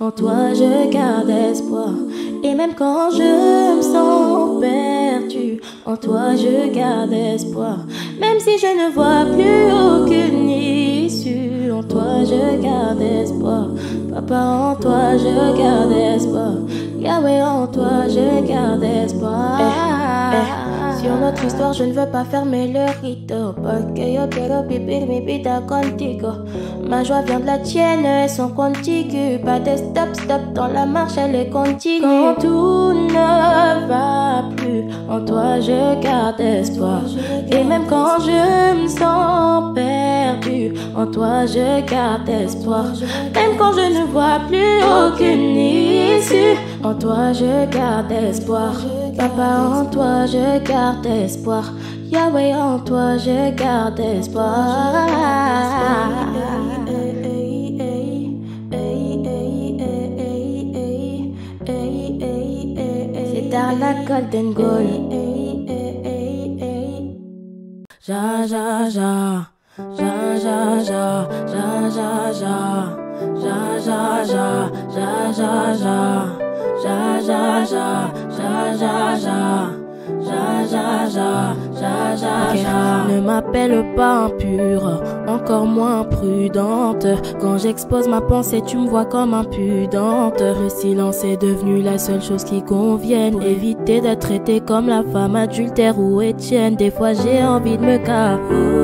en toi je garde espoir. Et même quand je me sens perdu, en toi je garde espoir. Même si je ne vois plus aucune issue, en toi je garde espoir. Papa, en toi je garde espoir. Yahweh, en toi je garde espoir. Eh, eh. Sur notre histoire, je ne veux pas fermer le rideau. Porque yo quiero vivir contigo. Ma joie vient de la tienne, elles sont contiguës. Pas de stop, stop dans la marche, elle est continue. Quand tout ne va plus, en toi je garde espoir. Et même quand je me sens perdu, en toi je garde espoir. Même quand je ne vois plus aucune issue, en toi je garde espoir. Papa, en toi je garde espoir. Yahweh, en toi je garde espoir. C'est dans la Golden Goal. Ja, ja, ja, ja, ja, ja. Ja, ja, ja, ja, ja, ja. Ne m'appelle pas impure, encore moins prudente. Quand j'expose ma pensée, tu me vois comme impudente. Le silence est devenu la seule chose qui convienne. Éviter d'être traité comme la femme adultère ou Étienne. Des fois j'ai envie de me casser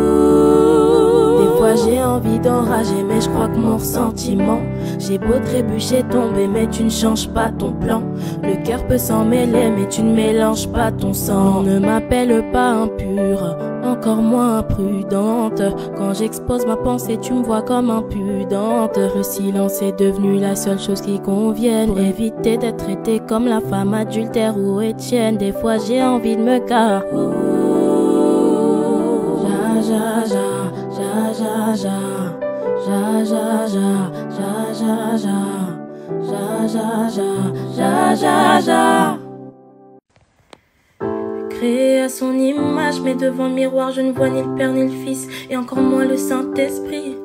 j'ai envie d'enrager, mais je crois que mon ressentiment. J'ai beau trébucher, tomber, mais tu ne changes pas ton plan. Le cœur peut s'en mêler, mais tu ne mélanges pas ton sang. Ne m'appelle pas impure, encore moins prudente. Quand j'expose ma pensée, tu me vois comme impudente. Le silence est devenu la seule chose qui convienne. éviter d'être traité comme la femme adultère ou Étienne. Des fois j'ai envie de me car. Ja, ja, ja, ja, ja, ja, ja, ja, ja, ja, ja, ja, ja, ja, ja. Créé à son image, mais devant le miroir, je ne vois ni le Père ni le Fils, et encore moins le Saint-Esprit.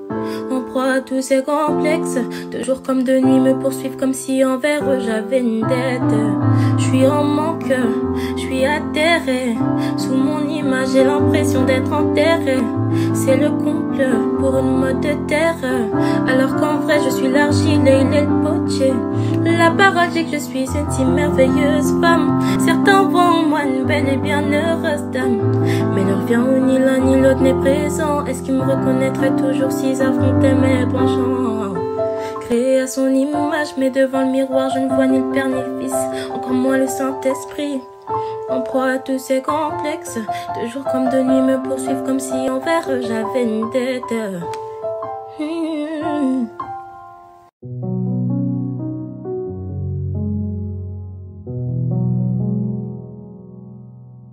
En proie à tous ces complexes, de jour comme de nuit me poursuivent comme si envers j'avais une dette. Je suis en manque, suis atterré. Sous mon image, j'ai l'impression d'être enterré. C'est le complot pour une mode de terre. Alors qu'en vrai, je suis l'argile et il est le potier. La parole dit que je suis si merveilleuse femme. Certains voient en moi une belle et bien heureuse dame. Mais leur vient où ni l'un ni l'autre n'est présent. Est-ce qu'ils me reconnaîtraient toujours s'ils affrontaient mes penchants? À son image, mais devant le miroir, je ne vois ni le Père ni le Fils, encore moins le Saint-Esprit. En proie à tous ces complexes, de jour comme de nuit me poursuivent comme si envers eux j'avais une tête. Hmm.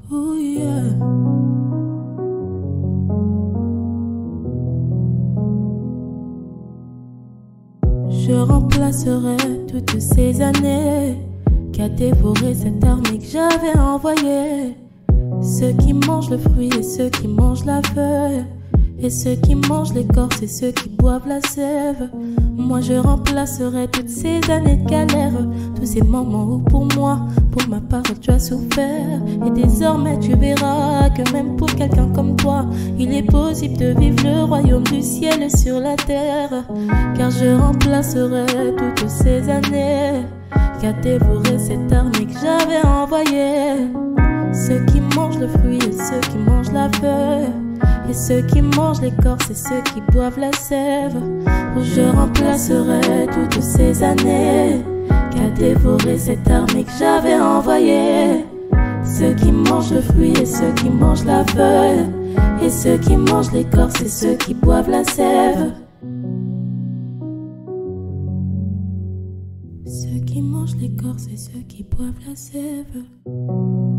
Je toutes ces années qu'a dévoré cette armée que j'avais envoyée. Ceux qui mangent le fruit et ceux qui mangent la feuille. Et ceux qui mangent l'écorce et ceux qui boivent la sève. Moi je remplacerai toutes ces années de galère, tous ces moments où pour moi, pour ma part, tu as souffert. Et désormais tu verras que même pour quelqu'un comme toi, il est possible de vivre le royaume du ciel sur la terre. Car je remplacerai toutes ces années qu'a dévoré cette armée que j'avais envoyée. Ceux qui mangent le fruit et ceux qui mangent la feuille. Et ceux qui mangent l'écorce et ceux qui boivent la sève. Je remplacerai toutes ces années qu'a dévoré cette armée que j'avais envoyée. Ceux qui mangent le fruit et ceux qui mangent la feuille. Et ceux qui mangent l'écorce et ceux qui boivent la sève. Ceux qui mangent l'écorce et ceux qui boivent la sève.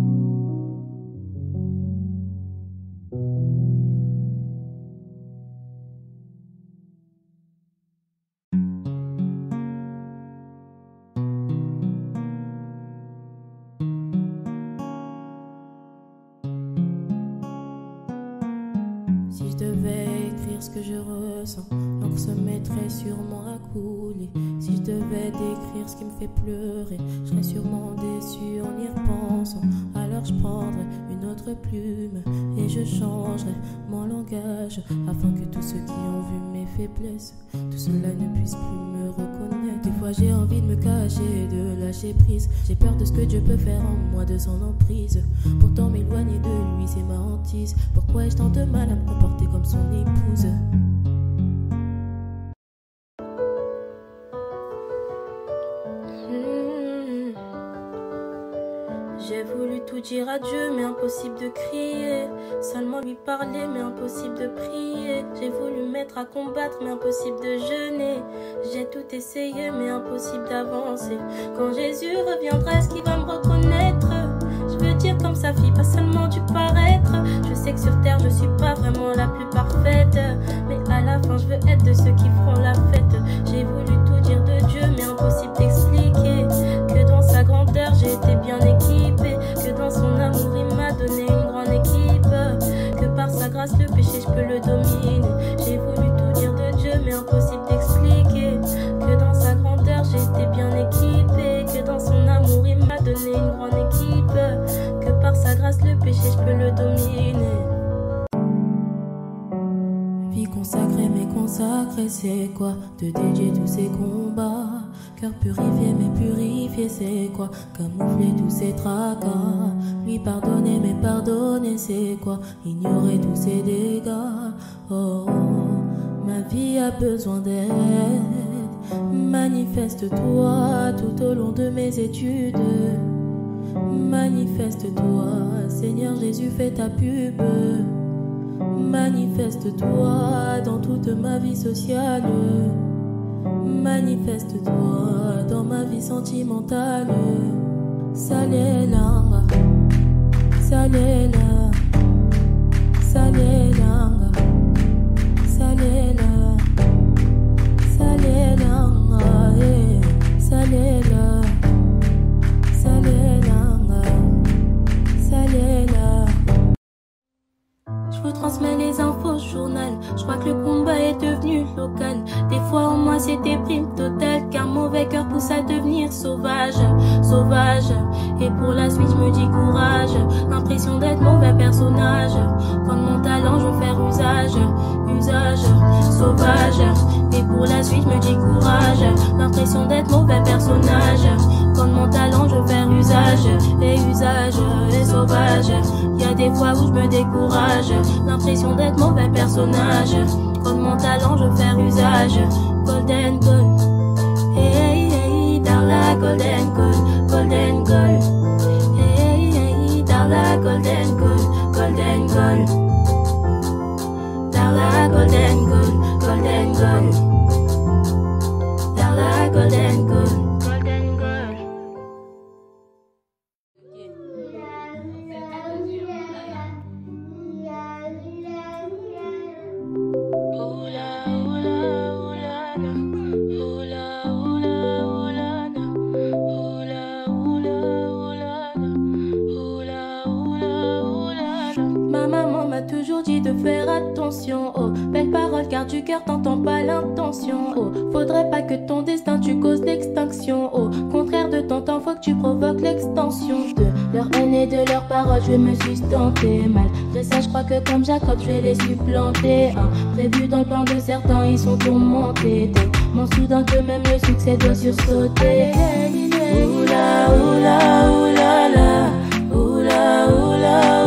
Que je ressens, l'encre se mettrait moi à couler. Si je devais ce qui me fait pleurer. Je serai sûrement déçu en y repensant. Alors je prendrai une autre plume et je changerai mon langage afin que tous ceux qui ont vu mes faiblesses, tout cela ne puisse plus me reconnaître. Des fois j'ai envie de me cacher, de lâcher prise. J'ai peur de ce que Dieu peut faire en moi, de son emprise. Pourtant m'éloigner de lui, c'est ma hantise. Pourquoi ai-je tant de mal à me comporter comme son épouse? Dieu, mais impossible de crier. Seulement lui parler, mais impossible de prier. J'ai voulu mettre à combattre, mais impossible de jeûner. J'ai tout essayé, mais impossible d'avancer. Quand Jésus reviendra, est-ce qu'il va me reconnaître? Je veux dire comme sa fille, pas seulement du paraître. Je sais que sur terre, je suis pas vraiment la plus parfaite. Mais à la fin, je veux être de ceux qui feront la fête. C'est quoi De dédier tous ces combats? Cœur purifié mais purifié c'est quoi? Camoufler tous ces tracas. Lui pardonner mais pardonner c'est quoi? Ignorer tous ces dégâts. Oh, ma vie a besoin d'aide. Manifeste-toi tout au long de mes études. Manifeste-toi Seigneur Jésus fais ta pub Manifeste-toi dans toute ma vie sociale. Manifeste-toi dans ma vie sentimentale. Salela, salela, salela, salela, salela, eh, salela, fois, en moi, c'était prime totale. Qu'un mauvais cœur pousse à devenir sauvage. Sauvage. Et pour la suite, je me dis courage. L'impression d'être mauvais personnage. Quand mon talent, je veux faire usage. Usage. Sauvage. Et pour la suite, je me dis courage. L'impression d'être mauvais personnage. Quand mon talent, je veux faire usage. Et usage. Et sauvage. Y a des fois où je me décourage. L'impression d'être mauvais personnage. Quand mon talent, je veux faire usage. Golden gold. Hey, hey, dans la golden gold. Golden gold. Hey, hey, dans la golden gold. Golden gold. Dans la golden gold. Golden gold. Ma maman m'a toujours dit de faire attention. Oh, belle parole, car du cœur t'entends pas l'intention. Oh, faudrait pas que ton destin tu causes l'extinction. Oh, contraire de ton temps, faut que tu provoques l'extension de leur haine et de leurs paroles. Je me suis tenté mal. De ça, je crois que comme Jacob, je vais les supplanter. Hein. Prévu dans le plan de certains, ils sont tourmentés. Mon soudain que même le succès doit sursauter. Oula, oula, oula, la. Oula, oula, oula,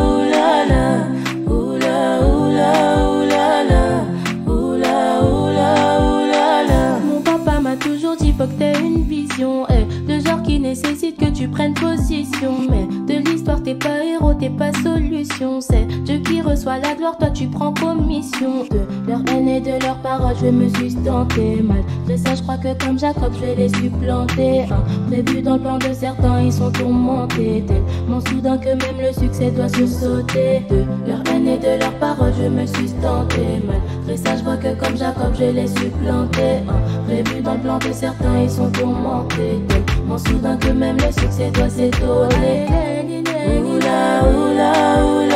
une vision. eh, de genre qui nécessite que tu prennes position. Mais de l'histoire, t'es pas héros, t'es pas solution. C'est Dieu qui reçoit la gloire, toi tu prends commission. De leur haine et de leurs paroles, je me suis tenté mal. De ça, je crois que comme Jacob, je vais les supplanter. Hein. Prévu dans le plan de certains, ils sont tourmentés. Tellement soudain que même le succès doit se sauter. De leur haine et de leurs paroles, je me suis tenté mal. De ça, je vois que comme Jacob, je vais les supplanter. Hein. Prévu dans le plan de certains, ils sont tourmentés. Tellement soudain que même le succès doit s'étonner. Oula, oula, oula.